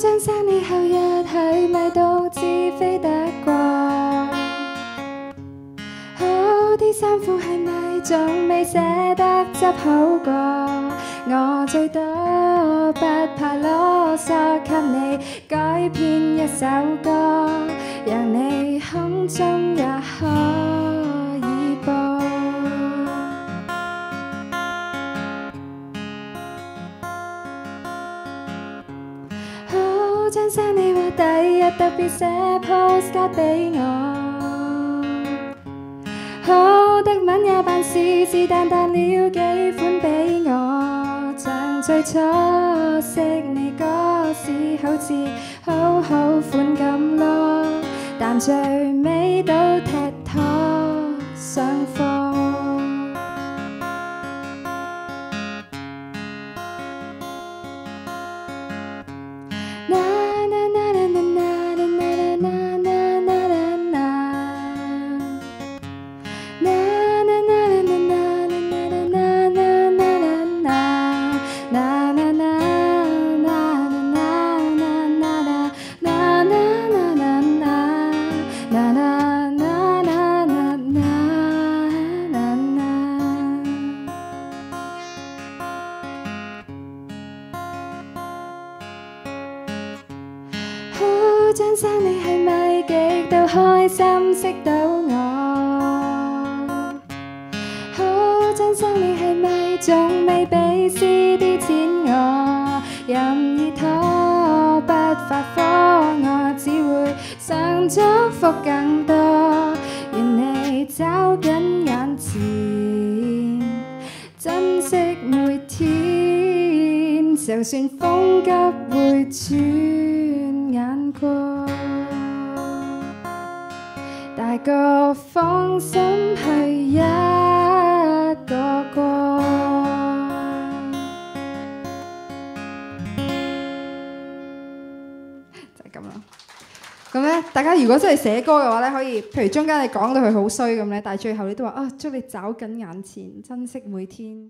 将生年后日系咪独自飞得过？好，啲衫裤系咪仲未舍得执好过？我最多不怕啰嗦，给你改编一首歌，让你空中也可。将生日或第日特别写 postcard 给我，好的吻也扮是是淡淡了几款俾我，像最初识你嗰时，好似好好款咁多，但最尾。真心你系咪极度开心识到我？好真心你系咪仲未俾 C D 钱我？任意拖不发火，我只会想祝福更多。愿你找紧眼前，珍惜每天，就算风急会转眼过。个放心去一个光，就系咁啦。咁咧，大家如果真系写歌嘅话咧，可以，譬如中间你讲到佢好衰咁咧，但系最后你都话啊，祝你找紧眼前，珍惜每天。